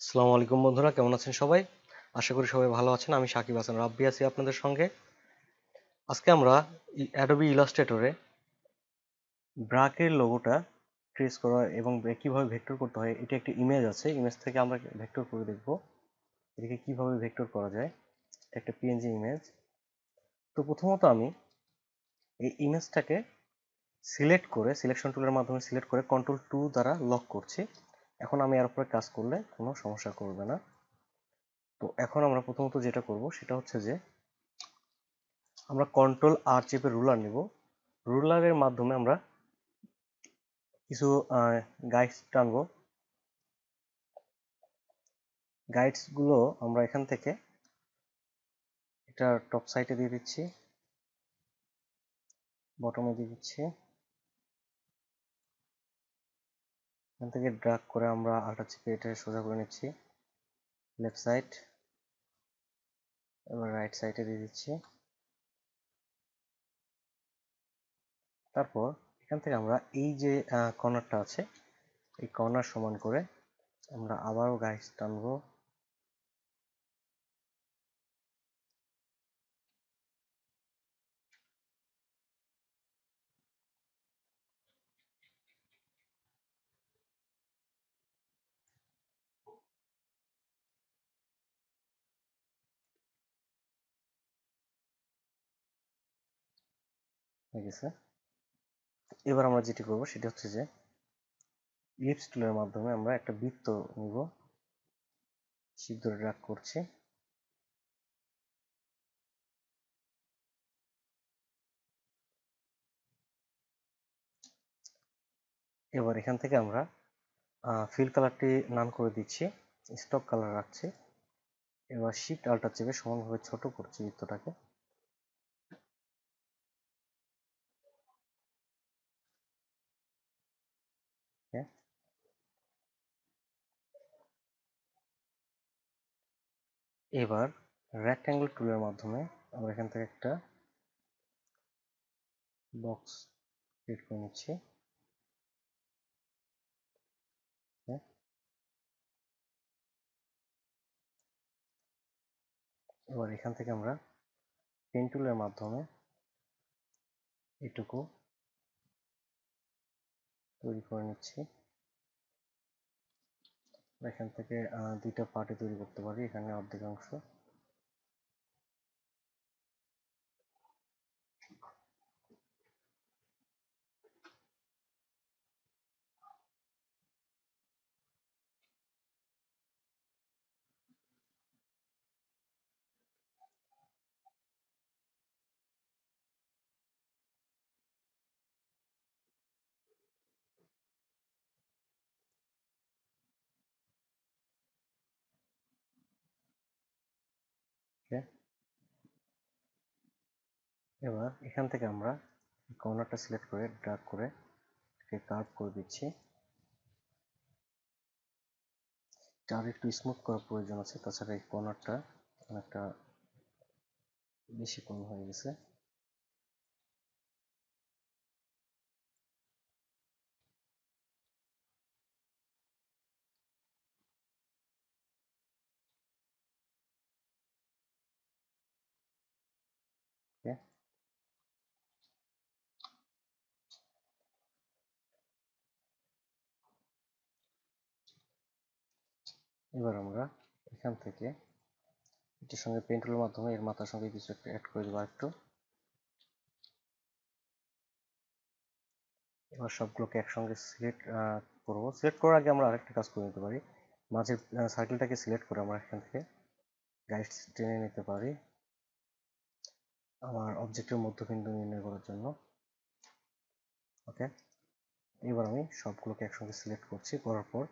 আসসালামু আলাইকুম বন্ধুরা, কেমন আছেন সবাই? আশা করি সবাই ভালো আছেন। আমি সাকিব হাসান, রাব্বি আছি আপনাদের সঙ্গে। আজকে আমরা অ্যাডোবি ইলাস্ট্রেটরে ব্রাকের লোগোটা ট্রেস করা এবং কীভাবে ভেক্টর করতে হয়, এটা একটি ইমেজ আছে। ইমেজ থেকে আমরা ভেক্টর করে দেখব। এটাকে কীভাবে ভেক্টর করা যায় এটা একটা পিএনজি ইমেজ তো প্রথমত আমি এই ইমেজটাকে সিলেক্ট করে সিলেকশন টুলের মাধ্যমে সিলেক্ট করে কন্ট্রোল টু দ্বারা লক করছি। এখন আমি এর উপরে কাজ করলে কোনো সমস্যা করবে না। তো এখন আমরা প্রথমত যেটা করব সেটা হচ্ছে যে, আমরা কন্ট্রোল আর চেপে রুলার নিব। রুলারের মাধ্যমে আমরা কিছু গাইডস টানবো। গাইডসগুলো আমরা এখান থেকে এটা টপ সাইটে দিয়ে দিচ্ছি বটমে দিয়ে দিচ্ছি। এখান থেকে ড্রাগ করে আমরা আটা চিপে এটা সোজা করে নিচ্ছি। লেফট সাইড এবার রাইট সাইডে দিয়ে দিচ্ছি। তারপর এখান থেকে আমরা এই যে কর্নারটা আছে, এই কর্নার সমান করে আমরা আবারও গাইস টানবো। হয়ে গেছে। এবার আমরা যেটি করব সেটি হচ্ছে যে ইলিপস টুলের মাধ্যমে আমরা একটা বৃত্ত নিব। শিপ ধরে ড্রাগ করছি। এবার এখান থেকে আমরা ফিল কালারটি নান করে দিচ্ছি স্টক কালার রাখছি। এবার শিফট আল্টার চেপে সমানভাবে ছোট করছি বৃত্তটাকে। এবার রেক্ট্যাঙ্গেল টুলের মাধ্যমে আমরা এখান থেকে একটা বক্স ক্রিয়েট করে নিচ্ছি। এবার এখান থেকে আমরা পেন টুলের মাধ্যমে এটুকু তৈরি করে নিচ্ছি। এখান থেকে দুইটা পার্টে তৈরি করতে পারি এখানে অর্ধেকাংশ। এবার এখান থেকে আমরা কর্নারটা সিলেক্ট করে ড্রাগ করে এটাকে কার্ভ করে দিচ্ছি। আর একটু স্মুথ করার প্রয়োজন আছে, তাছাড়া এই কর্নারটা অনেকটা বেশি কম হয়ে গেছে। এবার আমরা এখান থেকে এটির সঙ্গে পেন্টুলের মাধ্যমে এর মাথার সঙ্গে কিছু একটা অ্যাড করে দেবো একটু এবার সবগুলোকে একসঙ্গে সিলেক্ট করব। সিলেক্ট করার আগে আমরা আরেকটা কাজ করে নিতে পারি। মাঝের সার্কেলটাকে সিলেক্ট করে আমরা এখান থেকে গাইড টেনে নিতে পারি। আমার অবজেক্টের মধ্যবিন্দু নির্ণয় করার জন্য। ওকে এবার আমি সবগুলোকে একসঙ্গে সিলেক্ট করছি, করার পর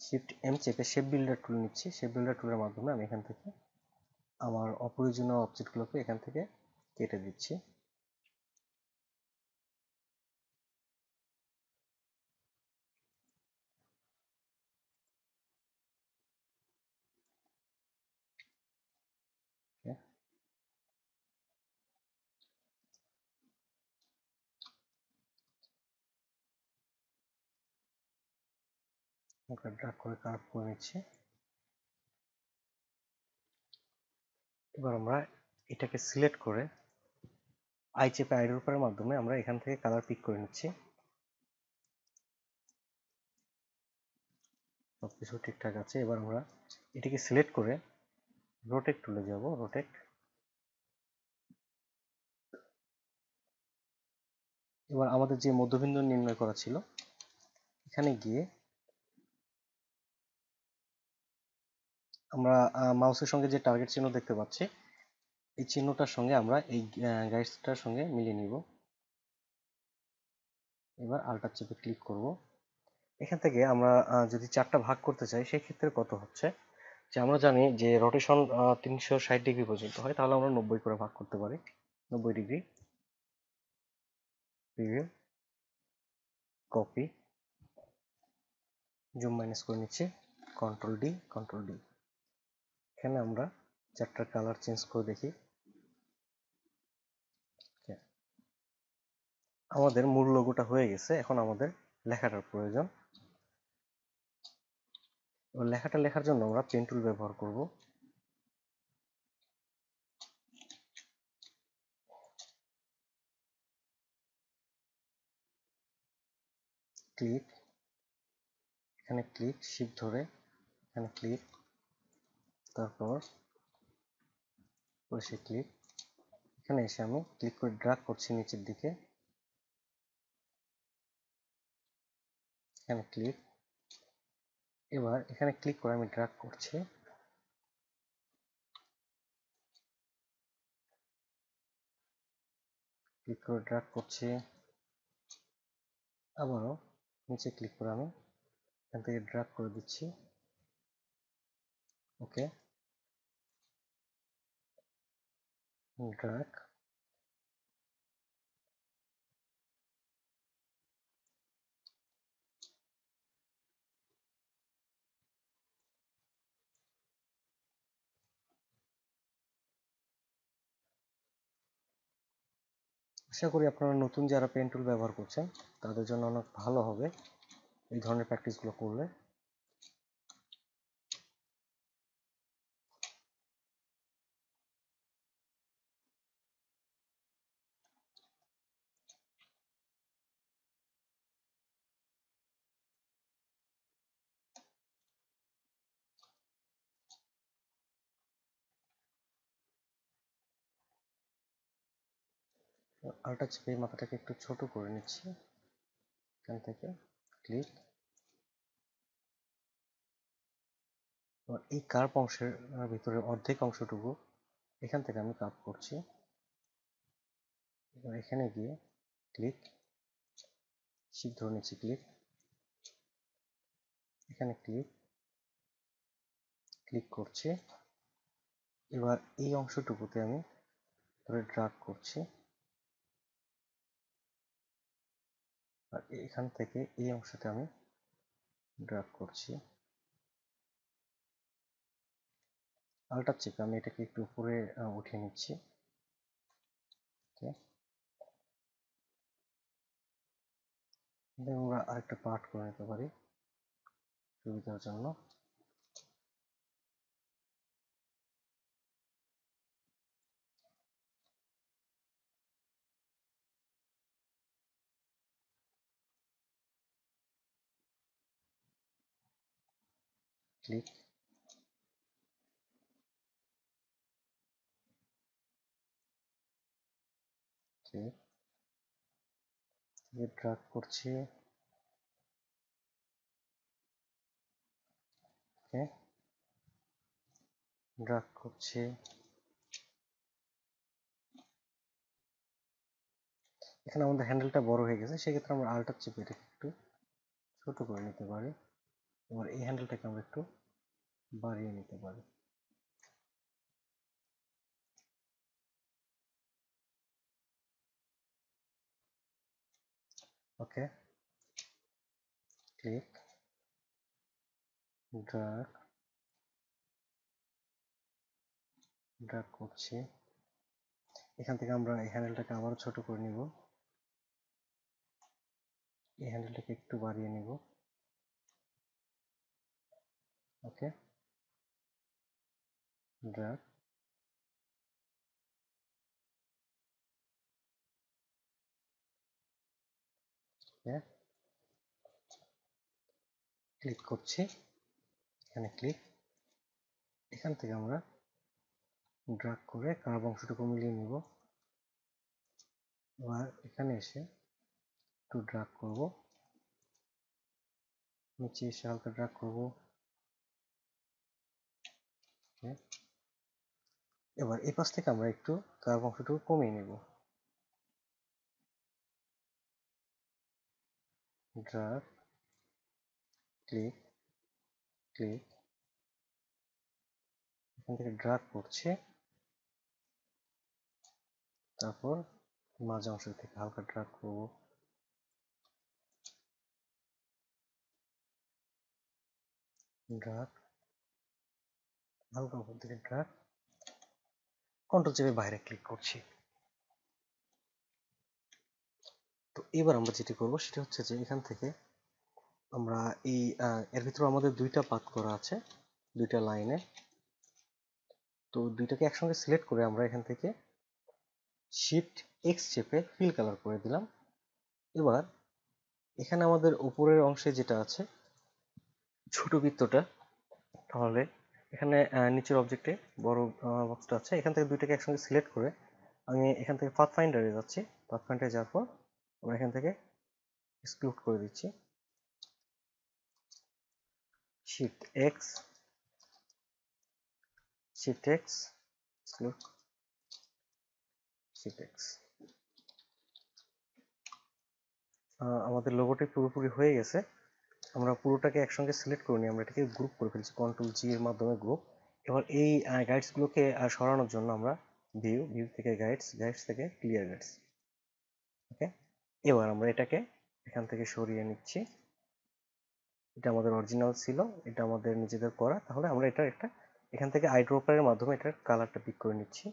শিফট এম চেপে শেপ বিল্ডার টুল নিচ্ছি। শেপ বিল্ডার টুলের মাধ্যমে আমি এখান থেকে আমার অপ্রয়োজনীয় অবজেক্টগুলোকে এখান থেকে কেটে দিচ্ছি। ওকে ড্রাগ করে কার্ভ করে নিচ্ছি। এবার আমরা এটাকে সিলেক্ট করে আই চেপে আইডোর করার মাধ্যমে আমরা এখান থেকে কালার পিক করে নিচ্ছি। সবকিছু ঠিকঠাক আছে। এবার আমরা এটিকে সিলেক্ট করে রোটেক টুলে যাব রোটেক এবার আমাদের যে মধ্যবিন্দু নির্ণয় করা ছিল, এখানে গিয়ে আমরা মাউসের সঙ্গে যে টার্গেট চিহ্ন দেখতে পাচ্ছি, এই চিহ্নটার সঙ্গে আমরা এই গাইডসটার সঙ্গে মিলিয়ে নিব। এবার আলটার চেপে ক্লিক করব। এখান থেকে আমরা যদি চারটা ভাগ করতে চাই, সেই ক্ষেত্রে কত হচ্ছে? যে আমরা জানি যে রোটেশন তিনশো ষাট ডিগ্রি পর্যন্ত হয়, তাহলে আমরা নব্বই করে ভাগ করতে পারি। নব্বই ডিগ্রি। কপি জুম মাইনাস করে নিচ্ছি। কন্ট্রোল ডি কন্ট্রোল ডি এখানে আমরা চারটার কালার চেঞ্জ করে দেখি। আমাদের মূল লোগোটা হয়ে গেছে। এখন আমাদের লেখাটার প্রয়োজন। লেখাটা লেখার জন্য আমরা পেন টুল ব্যবহার করব। ক্লিক এখানে ক্লিক শিপ ধরে। এখানে ক্লিক তারপর সে ক্লিক এখানে এসে আমি ক্লিক করে ড্রাগ করছি নিচের দিকে। এখানে ক্লিক এবার এখানে ক্লিক করে আমি ড্রাগ করছি। ক্লিক করে ড্রাগ করছি। আবারও নিচে ক্লিক করে আমি এখান থেকে ড্রাগ করে দিচ্ছি। ওকে। Drag আশা করি আপনারা নতুন যারা পেন টুল ব্যবহার করছেন, তাদের জন্য অনেক ভালো হবে এই ধরনের প্র্যাকটিসগুলো করলে। আলটা চেপে মাথাটাকে একটু ছোট করে নিচ্ছি। এখান থেকে ক্লিক এই কার্প অংশের ভিতরে অর্ধেক অংশটুকু এখান থেকে আমি কাপ করছি। এবার এখানে গিয়ে ক্লিক শিপ ধরে নিচ্ছি ক্লিক এখানে ক্লিক ক্লিক করছি। এবার এই অংশটুকুতে আমি ধরে ড্রাগ করছি। আর এখান থেকে এই অংশটা আমি ড্রাগ করছি। আলটার চেক আমি এটাকে একটু উপরে উঠিয়ে নিচ্ছি। আমরা আরেকটা পার্ট করে নিতে পারি সুবিধার জন্য। Click ড্রাগ করছি। ওকে। ড্রাগ করছি। এখানে আমাদের হ্যান্ডেলটা বড় হয়ে গেছে, সেক্ষেত্রে আমরা আল্টার চেপে এটাকে একটু ছোট করে নিতে পারি। এবার এই হ্যান্ডেলটাকে আমরা একটু বাড়িয়ে নিতে পারি। ওকে, ক্লিক, ড্রাগ ড্রাগ করছি। এখান থেকে আমরা এই হ্যান্ডেলটাকে আবারও ছোট করে নিব। এই হ্যান্ডেলটাকে একটু বাড়িয়ে নিব। ওকে। যার ক্লিক করছি। এখানে ক্লিক এখান থেকে আমরা ড্রাগ করে কার্ভ অংশটুকু মিলিয়ে নিব। আর এখানে এসে একটু ড্রাগ করব। নিচে এসে হালকা ড্রাগ করব। এবার এই পাশ থেকে আমরা একটু কার্ভ অংশটুকু কমিয়ে নেব। ড্রাগ ক্লিক ক্লিক এখান থেকে ড্রাগ করছে। তারপর মাঝ অংশ থেকে হালকা ড্রাগ করব। ড্রাগ হালকা উপর দিকে ড্রাগ কন্ট্রোল চেপে বাইরে ক্লিক করছি। তো এবার আমরা যেটি করব সেটা হচ্ছে যে এখান থেকে আমরা এই এর ভিতরে আমাদের দুইটা পাত করা আছে, দুইটা লাইনে তো দুইটাকে একসঙ্গে সিলেক্ট করে আমরা এখান থেকে শিফট এক্স চেপে ফিল কালার করে দিলাম। এবার এখানে আমাদের উপরের অংশে যেটা আছে, ছোট বৃত্তটা, তাহলে এখানে নিচের অবজেক্টে বড় বক্সটা আছে। এখান থেকে দুইটাকে একসঙ্গে সিলেক্ট করে আমি এখান থেকে পাথ ফাইন্ডারে যাচ্ছি। পাথ ফাইন্ডারে যাওয়ার পর আমরা এখান থেকে এক্সক্লুড করে দিচ্ছি। Shift x shift x, exclude, shift x আমাদের লোগোটি পুরোপুরি হয়ে গেছে। আমরা পুরোটাকে একসঙ্গে সিলেক্ট করে নিই আমরা এটাকে গ্রুপ করে ফেলছি কন্ট্রোল জি এর মাধ্যমে গ্রুপ এবার এই গাইডসগুলোকে সরানোর জন্য আমরা ভিউ ভিউ থেকে গাইডস গাইডস থেকে ক্লিয়ার গাইডস ওকে এবার আমরা এটাকে এখান থেকে সরিয়ে নিচ্ছি। এটা আমাদের অরিজিনাল ছিল, এটা আমাদের নিজেদের করা। তাহলে আমরা এটা একটা, এখান থেকে আইড্রপারের মাধ্যমে এটার কালারটা পিক করে নিচ্ছি।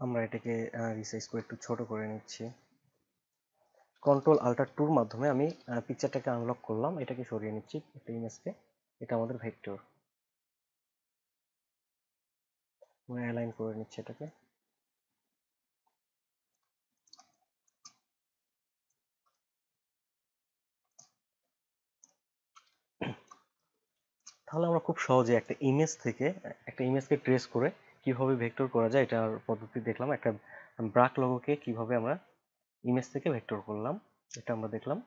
আমরা এটাকে রিসাইজ করে একটু ছোট করে নিচ্ছি। কন্ট্রোল আল্টার টুর মাধ্যমে আমি পিকচারটাকে আনলক করলাম। এটাকে সরিয়ে নিচ্ছি একটা ইমেজকে এটা আমাদের ভেক্টর অ্যালাইন করে নিচ্ছি এটাকে। তাহলে আমরা খুব সহজে একটা ইমেজ থেকে, একটা ইমেজকে ট্রেস করে কীভাবে ভেক্টর করা যায় এটার পদ্ধতি দেখলাম। একটা ব্রাক লগোকে কীভাবে আমরা ইমেজ থেকে ভেক্টর করলাম, এটা আমরা দেখলাম।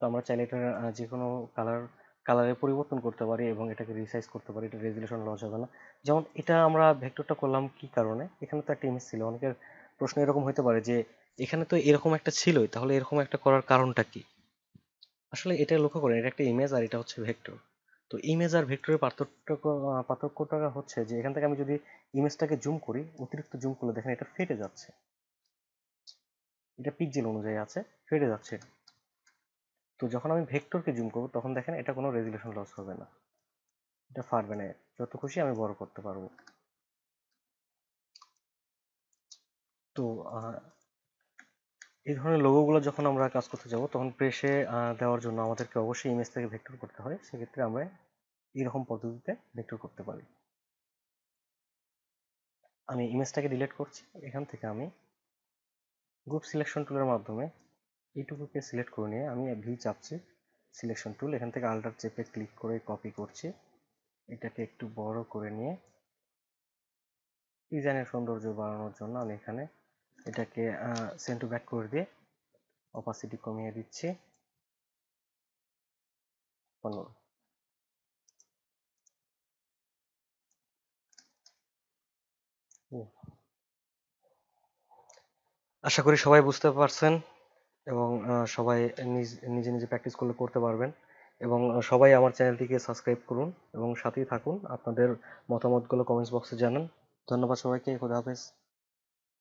তো আমরা চাইলে এটা যে কোনো কালার কালারে পরিবর্তন করতে পারি এবং এটাকে রিসাইজ করতে পারি, এটা রেজুলেশন লস হবে না। যেমন এটা আমরা ভেক্টরটা করলাম কি কারণে? এখানে তো একটা ইমেজ ছিল, অনেকের প্রশ্ন এরকম হতে পারে যে এখানে তো এরকম একটা ছিলই, তাহলে এরকম একটা করার কারণটা কি? আসলে এটা লক্ষ্য করেন, এটা একটা ইমেজ আর এটা হচ্ছে ভেক্টর তো ইমেজ আর ভেক্টরের পার্থক্য পার্থক্যটা হচ্ছে যে এখান থেকে আমি যদি ইমেজটাকে জুম করি, অতিরিক্ত জুম করলে দেখেন এটা ফেটে যাচ্ছে। এটা পিকজেল অনুযায়ী আছে, ফেটে যাচ্ছে। তো যখন আমি ভেক্টরকে জুম করব, তখন দেখেন এটা কোনো রেজুলেশন লস হবে না। এটা ফারবে না, যত খুশি আমি বড় করতে পারব। তো এই ধরনের লোগোগুলো যখন আমরা কাজ করতে যাব, তখন প্রেসে দেওয়ার জন্য আমাদেরকে অবশ্যই ইমেজ থেকে ভেক্টর করতে হয়। সেক্ষেত্রে আমরা এরকম পদ্ধতিতে ভেক্টর করতে পারি। আমি ইমেজটাকে ডিলিট করছি, এখান থেকে আমি গ্রুপ সিলেকশন টুলের মাধ্যমে এইটুকুকে সিলেক্ট করে নিয়ে আমি ভি চাপছি সিলেকশন টুল এখান থেকে আল্টার চেপে ক্লিক করে কপি করছি। এটাকে একটু বড় করে নিয়ে ডিজাইনের সৌন্দর্য বাড়ানোর জন্য আমি এখানে এটাকে সেন্ড টু ব্যাক করে দিয়ে অপাসিটি কমিয়ে দিচ্ছি। পনেরো আশা করি সবাই বুঝতে পারছেন এবং সবাই নিজে নিজে প্র্যাকটিস করলে করতে পারবেন। এবং সবাই আমার চ্যানেলটিকে সাবস্ক্রাইব করুন এবং সাথেই থাকুন। আপনাদের মতামতগুলো কমেন্টস বক্সে জানান। ধন্যবাদ সবাইকে। খোদা হাফেজ।